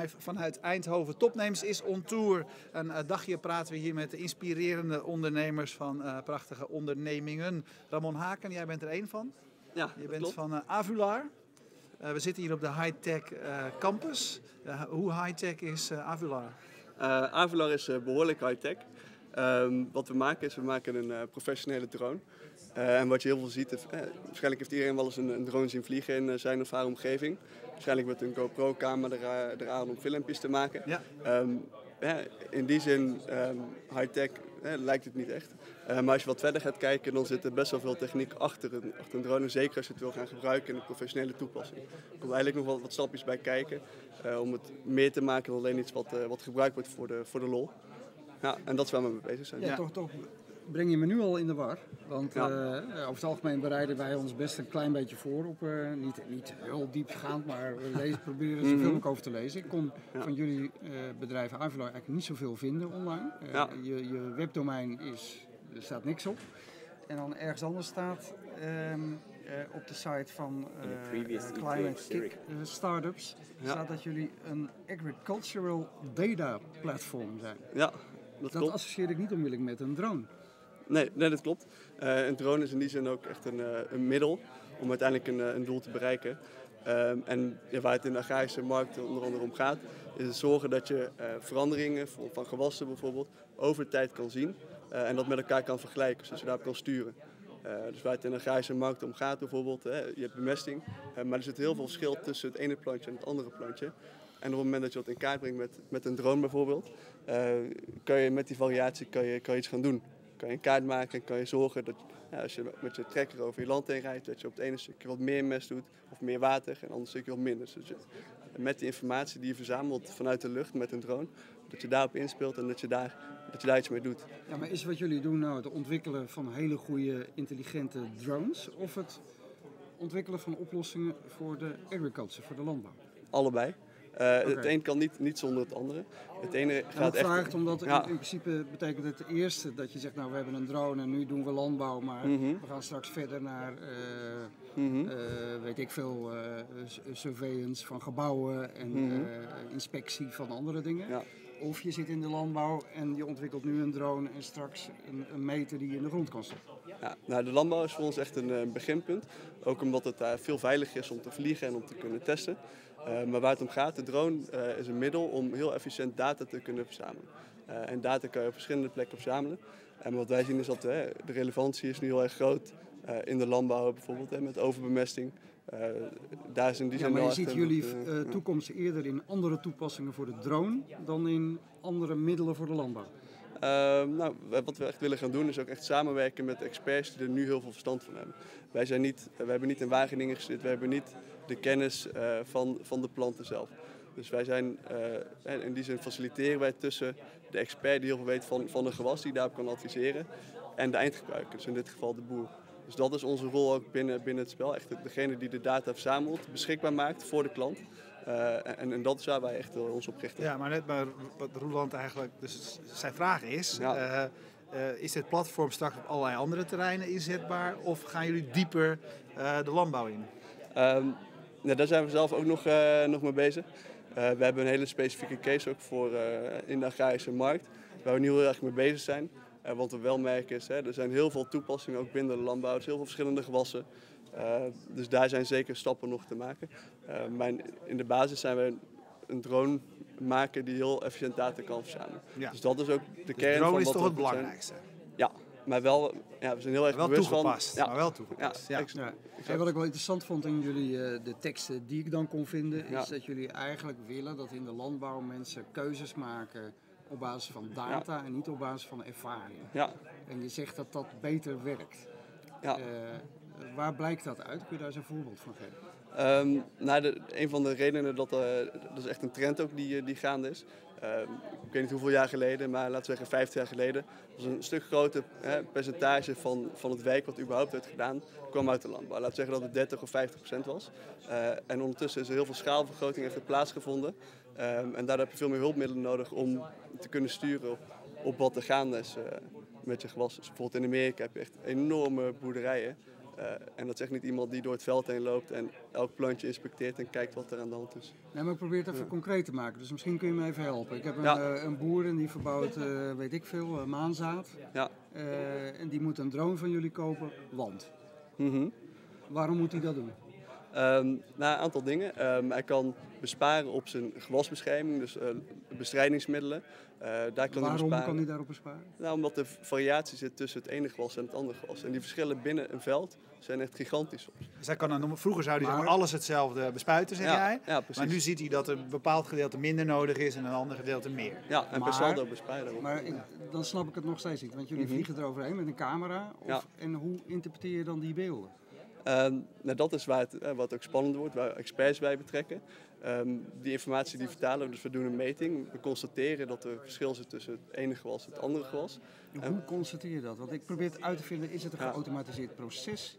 live vanuit Eindhoven. Topnames is on tour. Een eh, dagje praten we hier met de inspirerende ondernemers van eh, prachtige ondernemingen. Ramon Haken, jij bent er één van. Ja, Je bent klopt. van eh, Avular. We zitten hier op de high-tech campus. Hoe high-tech is Avular? Avular is eh, behoorlijk high-tech. Ehm, wat we maken is, we maken een eh, professionele drone. Eh, en wat je heel veel ziet, is, eh, waarschijnlijk heeft iedereen wel eens een, een drone zien vliegen in zijn of haar omgeving. Waarschijnlijk met een GoPro-camera eraan, eraan om filmpjes te maken. Ja. Ehm, in die zin, ehm, high-tech eh, lijkt het niet echt. Maar als je wat verder gaat kijken, dan zit er best wel veel techniek achter een, achter een drone. Zeker als je het wil gaan gebruiken in een professionele toepassing. Er komt eigenlijk nog wel wat stapjes bij kijken. om het meer te maken dan alleen iets wat, wat gebruikt wordt voor de, voor de lol. Ja, en dat is waar we mee bezig zijn. Ja, Ja. Toch, toch breng je me nu al in de war. Want Ja. eh, over het algemeen bereiden wij ons best een klein beetje voor op, eh, niet, niet heel diepgaand, maar we lezen, proberen er zoveel mogelijk over te lezen. Ik kon Mhm. Ja. van jullie eh, bedrijf eigenlijk niet zoveel vinden online. Eh, Ja. je, je webdomein is, er staat niks op. En dan ergens anders staat ehm, eh, op de site van eh, eh, Climate. Kick eh, Startups, Ja. staat dat jullie een agricultural data platform zijn. Ja, dat, associeer ik niet onmiddellijk met een drone. Nee, nee, dat klopt. Eh, een drone is in die zin ook echt een, eh, een middel om uiteindelijk een, eh, een doel te bereiken. Ehm, en waar het in de agrarische markt onder andere om gaat, is het zorgen dat je veranderingen van, van gewassen bijvoorbeeld over tijd kan zien en dat met elkaar kan vergelijken, zodat je daarop kan sturen. Dus waar het in de agrarische markt om gaat bijvoorbeeld, hè, je hebt bemesting, maar er zit heel veel verschil tussen het ene plantje en het andere plantje. En op het moment dat je dat in kaart brengt met, met een drone bijvoorbeeld, eh, kan je met die variatie kan je, kan je iets gaan doen. Kan je een kaart maken en kan je zorgen dat ja, als je met je trekker over je land heen rijdt, dat je op het ene stukje wat meer mest doet of meer water en het andere stukje wat minder. Dus je, met die informatie die je verzamelt vanuit de lucht met een drone, dat je daarop inspeelt en dat je daar, dat je daar iets mee doet. Ja, maar is wat jullie doen nou het ontwikkelen van hele goede, intelligente drones of het ontwikkelen van oplossingen voor de agriculture, voor de landbouw? Allebei. Eh, Het een kan niet, niet zonder het andere. Het ene En gaat echt... omdat Ja. in, in principe betekent het eerste dat je zegt, nou we hebben een drone en nu doen we landbouw, maar Mhm. we gaan straks verder naar, eh, Mhm. eh, weet ik veel, surveillance van gebouwen en Mhm. inspectie van andere dingen. Ja. Of je zit in de landbouw en je ontwikkelt nu een drone en straks een, een meter die je in de grond kan stoppen. Ja, nou, de landbouw is voor ons echt een beginpunt. Ook omdat het daar veel veiliger is om te vliegen en om te kunnen testen. Eh, maar waar het om gaat, de drone eh, is een middel om heel efficiënt data te kunnen verzamelen. Eh, en data kan je op verschillende plekken verzamelen. En wat wij zien is dat de relevantie is nu heel erg groot in de landbouw bijvoorbeeld, hè, met overbemesting. Daar is in die Ja, zin maar je ziet jullie toekomst eerder in andere toepassingen voor de drone dan in andere middelen voor de landbouw. Ehm, nou, wat we echt willen gaan doen is ook echt samenwerken met experts die er nu heel veel verstand van hebben. Wij, zijn niet, wij hebben niet in Wageningen gezeten, wij hebben niet de kennis eh, van, van de planten zelf. Dus wij zijn, eh, in die zin faciliteren wij tussen de expert die heel veel weet van, van een gewas, die daarop kan adviseren, en de eindgebruiker, dus in dit geval de boer. Dus dat is onze rol ook binnen, binnen het spel. Echt degene die de data verzamelt, beschikbaar maakt voor de klant. Eh, en, en dat is waar wij echt ons op richten. Ja, maar net bij wat Roeland eigenlijk, dus zijn vraag is, Ja. is dit platform straks op allerlei andere terreinen inzetbaar of gaan jullie dieper de landbouw in? Ehm, nou, daar zijn we zelf ook nog, eh, nog mee bezig. Eh, we hebben een hele specifieke case ook voor eh, in de agrarische markt, waar we nu heel erg mee bezig zijn. Eh, wat we wel merken is, hè, er zijn heel veel toepassingen ook binnen de landbouw, heel veel verschillende gewassen. Dus daar zijn zeker stappen nog te maken. Maar in- de basis zijn we een drone maken die heel efficiënt data kan verzamelen. Ja. Dus dat is ook de De kern drone van is wat toch we het goed zijn. belangrijkste. Ja, maar wel, ja, we zijn heel erg Wel bewust toegepast, van... maar wel toegepast. Ja. Ja. Wat ik wel interessant vond in jullie eh, de teksten die ik dan kon vinden, is Ja. dat jullie eigenlijk willen dat in de landbouw mensen keuzes maken op basis van data en niet op basis van ervaring. ja, En je zegt dat dat beter werkt. ja. Eh, waar blijkt dat uit? Kun je daar eens een voorbeeld van geven? Nou, de, een van de redenen dat, eh, dat is echt een trend ook die, eh, die gaande is. Ehm, ik weet niet hoeveel jaar geleden, maar laten we zeggen 50 jaar geleden, was een stuk groter hè, percentage van, van het werk wat überhaupt werd gedaan, kwam uit de landbouw. Laten we zeggen dat het 30 of 50 procent was. Eh, en ondertussen is er heel veel schaalvergroting heeft plaatsgevonden. Ehm, en daardoor heb je veel meer hulpmiddelen nodig om te kunnen sturen op, op wat er gaande is met je gewas. Dus bijvoorbeeld in Amerika heb je echt enorme boerderijen. Eh, en dat is echt niet iemand die door het veld heen loopt en elk plantje inspecteert en kijkt wat er aan de hand is. Nee, maar ik probeer het even concreet te maken. Dus misschien kun je me even helpen. Ik heb een, Ja. eh, een boer en die verbouwt, eh, weet ik veel, maanzaad. Ja. En die moet een drone van jullie kopen, want. Mhm. Waarom moet hij dat doen? Ehm, nou, een aantal dingen. Ehm, hij kan besparen op zijn gewasbescherming, dus eh, bestrijdingsmiddelen. Eh, daar kan hij Waarom besparen. kan hij daarop besparen? Nou, omdat er variatie zit tussen het ene gewas en het andere gewas. En die verschillen binnen een veld zijn echt gigantisch soms. Dus hij kan dan, vroeger zou hij maar alles hetzelfde bespuiten, zeg ja, jij. ja, precies. Maar nu ziet hij dat er een bepaald gedeelte minder nodig is en een ander gedeelte meer. Ja, en per saldo besparen daarop. Maar ik- dan snap ik het nog steeds niet. Want jullie Mhm. vliegen eroverheen met een camera. Of, Ja. En hoe interpreteer je dan die beelden? Ehm, nou, dat is waar het, eh, wat ook spannend wordt, waar experts bij betrekken. Ehm, die informatie die vertalen we, dus we doen een meting. We constateren dat er verschil zit tussen het ene gewas en het andere gewas. En- Hoe constateer je dat? Want ik probeer het uit te vinden, is het een geautomatiseerd proces?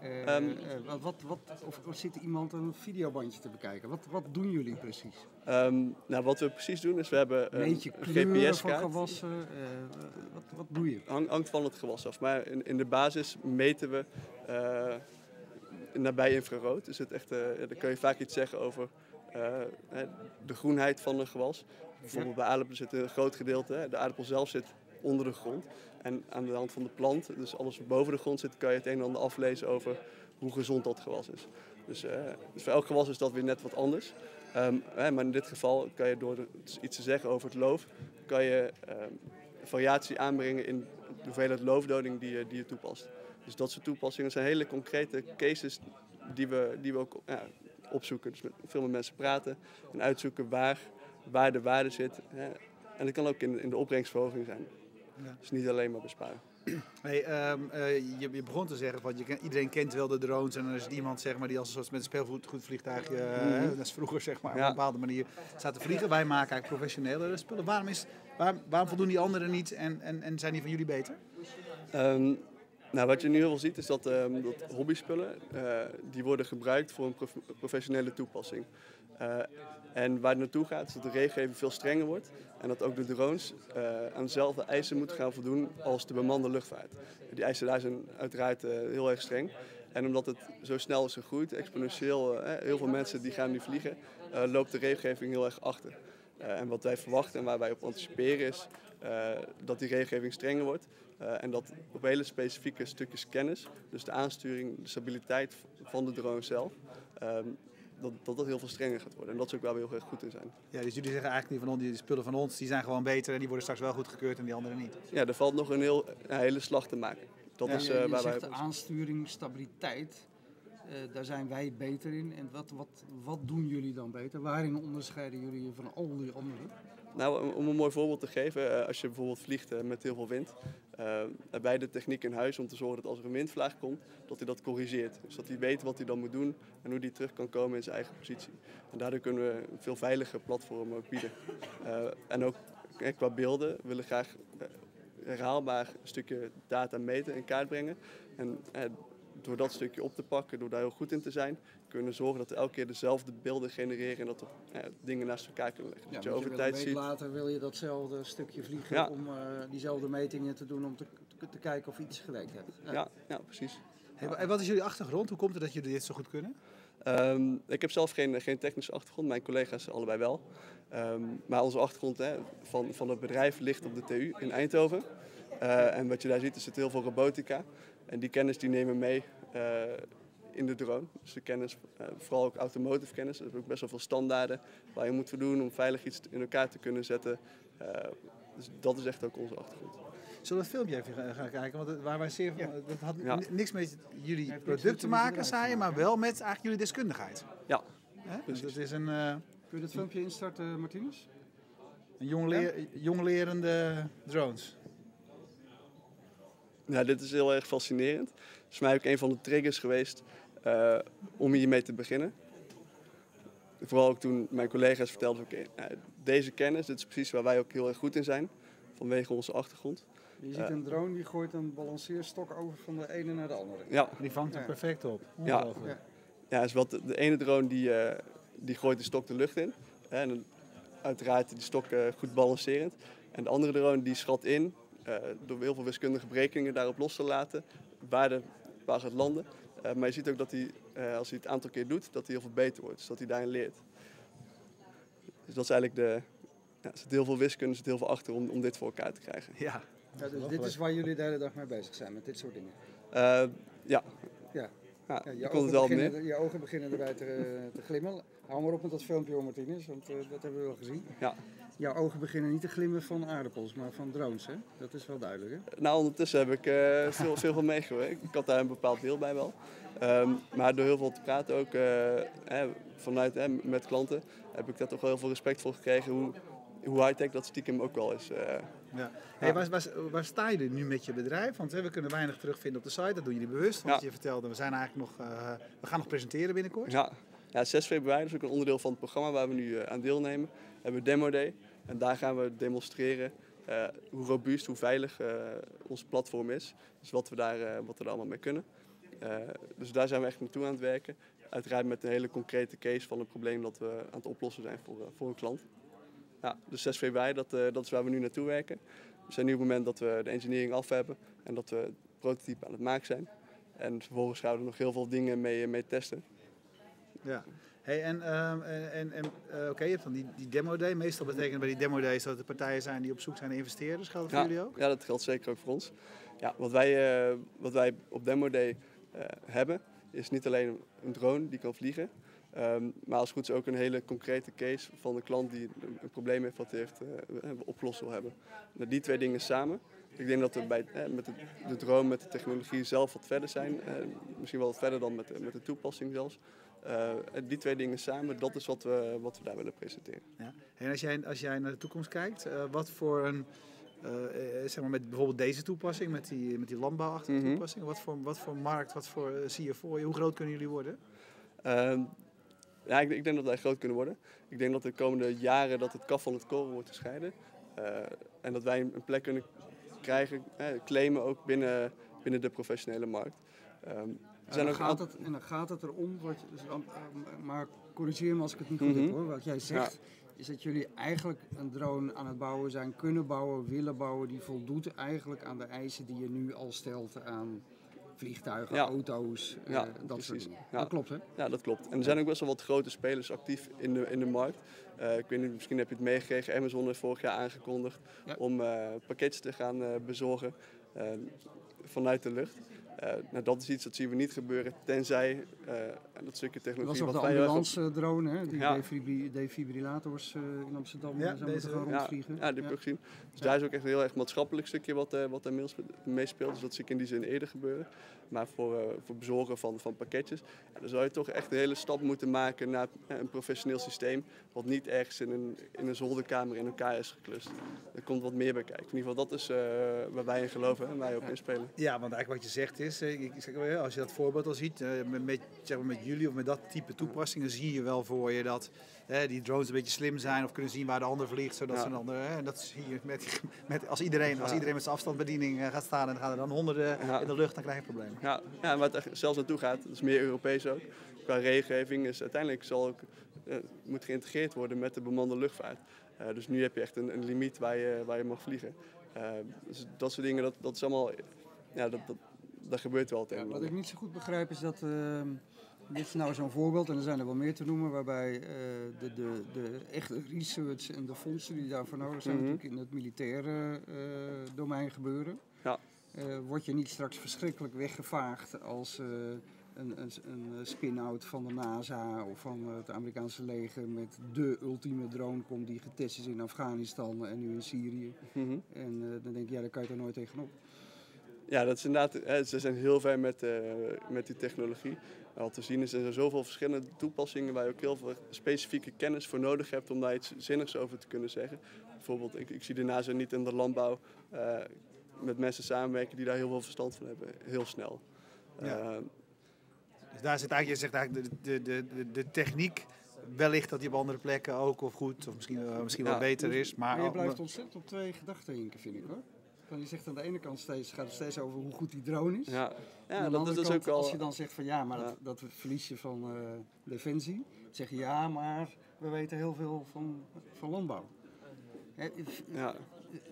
Eh, Ehm, eh, wat, wat, of, of zit iemand een videobandje te bekijken? Wat, wat doen jullie precies? Nou, wat we precies doen is we hebben een, GPS-kaart. gewassen? Eh, wat, wat doe je? Hang, hangt van het gewas af. Maar in, in de basis meten we nabij infrarood. Dus het echt, eh, dan kun je vaak iets zeggen over eh, de groenheid van een gewas. Bijvoorbeeld bij aardappelen zit een groot gedeelte. De aardappel zelf zit onder de grond. En aan de hand van de plant, dus alles wat boven de grond zit, kan je het een en ander aflezen over hoe gezond dat gewas is. Dus, eh, dus voor elk gewas is dat weer net wat anders. Ehm, hè, maar in dit geval kan je door de- iets te zeggen over het loof, kan je ehm, variatie aanbrengen in de hoeveelheid loofdoding die je, die je toepast. Dus dat soort toepassingen zijn hele concrete cases die we, die we ook ja, opzoeken. Dus met veel met mensen praten en uitzoeken waar, waar de waarde zit. Hè. En dat kan ook in, in de opbrengstverhoging zijn. Ja. Dus niet alleen maar besparen. Hey, ehm, eh, je, je begon te zeggen, want je, iedereen kent wel de drones en dan is iemand zeg maar, die als een soort met een speelgoedvliegtuigje, eh, hè, dat is vroeger zeg maar, op een bepaalde manier staat te vliegen. Wij maken eigenlijk professionele spullen. Waarom, is, waar, waarom voldoen die anderen niet en, en, en zijn die van jullie beter? Ehm, nou, wat je nu heel veel ziet is dat, ehm, dat hobbyspullen eh, die worden gebruikt voor een prof- professionele toepassing. Eh, en waar het naartoe gaat is dat de regelgeving veel strenger wordt en dat ook de drones eh, aan dezelfde eisen moeten gaan voldoen als de bemande luchtvaart. Die eisen daar zijn uiteraard heel erg streng. En omdat het zo snel is gegroeid, exponentieel, heel veel mensen die gaan nu vliegen, loopt de regelgeving heel erg achter. En wat wij verwachten en waar wij op anticiperen is dat die regelgeving strenger wordt. Eh, en dat op hele specifieke stukjes kennis, dus de aansturing, de stabiliteit van de drone zelf, ehm, dat, dat dat heel veel strenger gaat worden. En dat is ook waar we heel erg goed in zijn. Ja, dus jullie zeggen eigenlijk die, van ons, die spullen van ons die zijn gewoon beter en die worden straks wel goedgekeurd en die anderen niet. Ja, er valt nog een, heel, een hele slag te maken. Dat Ja, is je eh, je waar wij zegt de aansturing, stabiliteit. eh, daar zijn wij beter in. En wat, wat, wat doen jullie dan beter? Waarin onderscheiden jullie je van al die anderen? Nou, om- een mooi voorbeeld te geven, eh, als je bijvoorbeeld vliegt eh, met heel veel wind, eh, hebben wij de techniek in huis om te zorgen dat als er een windvlaag komt, dat hij dat corrigeert. Dus dat hij weet wat hij dan moet doen en hoe hij terug kan komen in zijn eigen positie. En daardoor kunnen we een veel veiliger platform bieden. Eh, en ook eh, qua beelden willen we graag eh, herhaalbaar een stukje data meten in kaart brengen. En eh, door dat stukje op te pakken, door daar heel goed in te zijn, kunnen we zorgen dat we elke keer dezelfde beelden genereren en dat we eh, dingen naast elkaar kunnen leggen. Ja, dat je over tijd ziet. later wil je datzelfde stukje vliegen Ja. om eh, diezelfde metingen te doen om te, te, kijken of je iets gelijk hebt. Ja. Ja, ja, precies. Hey, en wat is jullie achtergrond? Hoe komt het dat jullie dit zo goed kunnen? Ehm, ik heb zelf geen, geen technische achtergrond, mijn collega's allebei wel. Ehm, maar onze achtergrond hè, van, van het bedrijf ligt op de TU in Eindhoven. Eh, en wat je daar ziet, er zit heel veel robotica. En die kennis die nemen we mee eh, in de drone. Dus de kennis, eh, vooral ook automotive kennis. Er zijn ook best wel veel standaarden waar je moet voldoen om veilig iets in elkaar te kunnen zetten. Eh, dus dat is echt ook onze achtergrond. Zullen we het filmpje even gaan- kijken? Want het- waar wij zeer, dat had Ja. niks met jullie product te maken, zei je, maar wel met eigenlijk jullie deskundigheid. Ja, Hè? Dus het is een, eh, Kun je dat filmpje instarten, Martinez? een jongleer, jonglerende drones. Ja, dit is heel erg fascinerend. Het is mij ook een van de triggers geweest eh, om hiermee te beginnen. Vooral ook toen mijn collega's vertelden, oké, eh, deze kennis, dit is precies waar wij ook heel erg goed in zijn, vanwege onze achtergrond. Je ziet Ja. een drone die gooit een balanceerstok over van de ene naar de andere. Ja, Die vangt er Ja. perfect op. Ja. Ongelooflijk. ja is wat de, de ene drone die, eh, die gooit de stok de lucht in. Hè, en uiteraard die stok eh, goed balancerend. En de andere drone die schat in, eh, door heel veel wiskundige berekeningen daarop los te laten, waar de waar gaat landen. Eh, maar je ziet ook dat hij, eh, als hij het aantal keer doet, dat hij heel veel beter wordt. Dus dat hij daarin leert. Dus dat is eigenlijk de... Ja, er zit heel veel wiskunde, er zit heel veel achter om, om dit voor elkaar te krijgen. Ja, Ja, dus dit is waar jullie de hele dag mee bezig zijn, met dit soort dingen. Eh, ja, Ja. ja, Ja, je ogen het wel op beginnen, je ogen beginnen erbij te, eh, te glimmen. Hou maar op met dat filmpje hoor Martinez, want eh, dat hebben we wel gezien. Ja. Jouw ogen beginnen niet te glimmen van aardappels, maar van drones, hè? Dat is wel duidelijk, hè? Nou, ondertussen heb ik eh, veel, veel van meegewerkt. Ik had daar een bepaald deel bij wel. Ehm, maar door heel veel te praten ook eh, hè, vanuit hè, met klanten heb ik daar toch wel heel veel respect voor gekregen hoe, hoe high-tech dat stiekem ook wel is. eh. Ja. Hey, waar, waar, waar sta je nu met je bedrijf? Want hè, we kunnen weinig terugvinden op de site, dat doen jullie bewust. Want Ja. je vertelde, we, zijn eigenlijk nog, eh, we gaan nog presenteren binnenkort. ja. Ja, 6 februari is ook een onderdeel van het programma waar we nu eh, aan deelnemen. We hebben Demo Day en daar gaan we demonstreren eh, hoe robuust, hoe veilig eh, ons platform is. Dus wat we daar, wat we allemaal mee kunnen. Dus daar zijn we echt naartoe aan het werken. Uiteraard met een hele concrete case van een probleem dat we aan het oplossen zijn voor, voor een klant. Ja, dus 6 februari, dat, dat is waar we nu naartoe werken. We zijn nu op het moment dat we de engineering af hebben en dat we het prototype aan het maken zijn. En vervolgens gaan we er nog heel veel dingen mee, mee testen. Ja. Hey, en ehm, en, en, eh, oké, je hebt dan die, die demo day. Meestal betekent bij die demo days dat er partijen zijn die op zoek zijn naar investeerders. Geldt dat voor jullie ook? Ja, dat geldt zeker ook voor ons. Ja, wat, wij, eh, wat wij op Demo Day eh, hebben, is niet alleen een drone die kan vliegen. ehm, maar als het goed is ook een hele concrete case van de klant die een, probleem heeft wat hij heeft, opgelost wil hebben. Nou, die twee dingen samen. Ik denk dat we bij, eh, met de, de drone, met de technologie zelf wat verder zijn. eh, misschien wel wat verder dan met met de toepassing zelfs. Eh, en die twee dingen samen, dat is wat we, wat we daar willen presenteren. Ja. En als jij, als jij naar de toekomst kijkt, eh, wat voor een, eh, zeg maar met bijvoorbeeld deze toepassing, met die, met die landbouwachtige Mhm. toepassing, wat voor, wat voor markt, wat voor eh, zie je voor je? Hoe groot kunnen jullie worden? Ehm, ja, ik, ik denk dat wij groot kunnen worden. Ik denk dat de komende jaren dat het kaf van het koren wordt gescheiden. Eh, en dat wij een plek kunnen krijgen, claimen ook binnen, binnen de professionele markt. Ehm, er En dan, ook gaat het, en dan gaat het erom, wat je, dus maar corrigeer me als ik het niet goed Mhm. heb hoor. Wat jij zegt, is dat jullie eigenlijk een drone aan het bouwen zijn, kunnen bouwen, willen bouwen, die voldoet eigenlijk aan de eisen die je nu al stelt aan vliegtuigen, Ja. auto's, eh, dat soort dingen. Ja. Dat klopt hè? Ja, dat klopt. En er zijn ook best wel wat grote spelers actief in de, in de markt. Eh, ik weet niet, misschien heb je het meegekregen. Amazon heeft vorig jaar aangekondigd om eh, pakketjes te gaan bezorgen vanuit de lucht. Eh, nou, dat is iets dat zien we niet gebeuren, tenzij eh, dat stukje Dat technologie was ook de wat wij heel erg op- ambulance drone, hè? die Ja. defibri- defibrillators eh, in Amsterdam Ja, deze- moeten gaan rondvliegen. ja, die heb ik ook gezien. Dus daar is ook echt een heel erg maatschappelijk stukje wat, eh, wat daar meespe- meespeelt. Dus dat zie ik in die zin eerder gebeuren. Maar voor, eh, voor bezorgen van, van pakketjes, ja, dan zou je toch echt een hele stap moeten maken naar eh, een professioneel systeem. Wat niet ergens in een, in een zolderkamer in elkaar is geklust. Er komt wat meer bij kijken. In ieder geval, dat is eh, waar wij in geloven en wij ook in spelen. Ja, want eigenlijk wat je zegt is, eh, ik zeg als je dat voorbeeld al ziet, eh, met, zeg maar met jullie of met dat type toepassingen, zie je wel voor je dat eh, die drones een beetje slim zijn of kunnen zien waar de ander vliegt, zodat Ja. ze een ander, eh, en dat zie je met, met als, iedereen, als iedereen met zijn afstandsbediening gaat staan en dan gaan er dan honderden Ja. in de lucht, dan krijg je problemen. Ja, ja waar het echt zelfs naartoe gaat, dat is meer Europees ook. Qua regelgeving is uiteindelijk zal ook, moet geïntegreerd worden met de bemande luchtvaart. Dus nu heb je echt een, een limiet waar je, waar je mag vliegen. Dus dat soort dingen, dat, dat is allemaal, ja, dat, dat, dat gebeurt wel en wat ik niet zo goed begrijp is dat. ehm, dit is nou zo'n voorbeeld, en er zijn er wel meer te noemen, waarbij eh, de, de, de echte research en de fondsen die daarvoor nodig zijn, Mhm. natuurlijk in het militaire eh, domein gebeuren. Ja. Eh, word je niet straks verschrikkelijk weggevaagd als een, een, een spin-out van de NASA of van het Amerikaanse leger met de ultieme drone komt die getest is in Afghanistan en nu in Syrië. Mhm. En dan denk je, ja, daar kan je er nooit tegenop. Ja, dat is inderdaad, hè, ze zijn heel ver met, eh, met die technologie. Wat te zien is, er zijn zoveel verschillende toepassingen waar je ook heel veel specifieke kennis voor nodig hebt om daar iets zinnigs over te kunnen zeggen. Bijvoorbeeld, ik, ik zie de NASA niet in de landbouw eh, met mensen samenwerken die daar heel veel verstand van hebben, heel snel. Ja. Eh, Dus daar zit eigenlijk, je zegt eigenlijk de, de, de, de techniek, wellicht dat die op andere plekken ook of goed, of misschien, misschien wel Ja. beter is, maar... Maar je blijft ontzettend op twee gedachten hinken, vind ik hoor. Want je zegt aan de ene kant steeds, gaat het steeds over hoe goed die drone is. ja, ja dat, is dus kant, ook wel. als je dan zegt van ja, maar dat, Ja. dat verlies je van eh, defensie. Zeg je ja, maar we weten heel veel van, van landbouw. Hè, eh, Ja.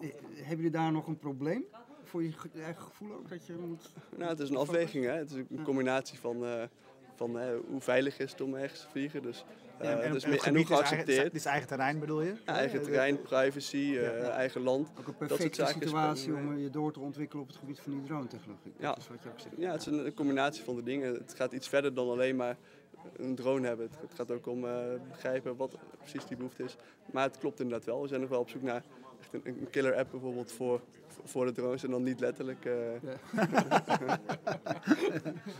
eh, hebben jullie daar nog een probleem voor je, ge- je eigen gevoel ook? Dat je moet... Nou, het is een afweging. Hè? Het is een combinatie van, van hoe veilig is het om ergens te vliegen. Dus, eh, Ja, en, dus en het en geaccepteerd. dit is eigen terrein bedoel je? Ja, eigen Eh, terrein, privacy, eh, Ja. eigen land. Ook een soort perfecte situatie spelen om je door te ontwikkelen op het gebied van die drone-technologie. Ja. Dat is wat je ook zegt. Ja, het is een, een combinatie van de dingen. Het gaat iets verder dan alleen maar een drone hebben. Het, het gaat ook om eh, begrijpen wat precies die behoefte is. Maar het klopt inderdaad wel. We zijn nog wel op zoek naar echt een, een killer app bijvoorbeeld voor, voor de drones. En dan niet letterlijk. eh,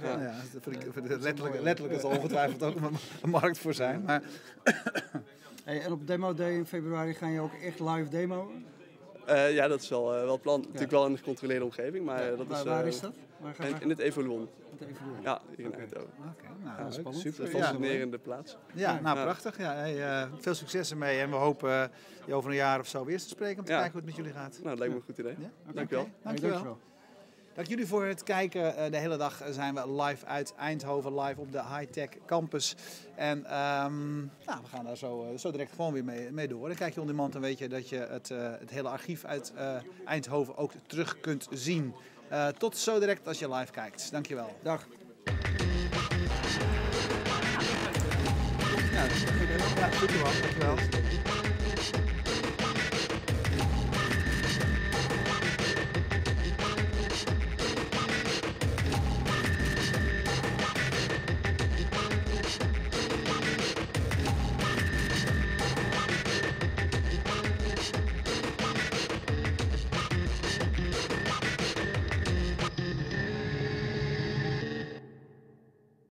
Ja, ja, voor de, voor de letterlijk, letterlijk zal ongetwijfeld ook een, een markt voor zijn. Maar Hey, en op Demo Day in februari ga je ook echt live demoen? Eh, ja, dat is wel, eh, wel het plan. Natuurlijk wel in een gecontroleerde omgeving. Maar eh, dat waar, is, waar is dat? Waar In, in het Evoluon. je doen? Ja, hier in Oké. Eindhoven. Oké, nou, Ja, spannend. super. Dat een fascinerende plaats. ja, nou Ja. prachtig. Ja, hey, eh, veel succes ermee en we hopen je over een jaar of zo weer eens te spreken om te Ja. kijken hoe het met jullie gaat. Nou, dat lijkt me een goed idee. Ja? Dankjewel. Oké, Hey, dankjewel. dankjewel. Dank jullie voor het kijken. Eh, de hele dag zijn we live uit Eindhoven, live op de Hightech Campus. En ehm, nou, we gaan daar zo, eh, zo direct gewoon weer mee, mee door. Dan kijk je onder demand, dan weet je dat je het, eh, het hele archief uit Eindhoven ook terug kunt zien. Tot zo direct als je live kijkt. Dankjewel. Dag. Ja. Dankjewel.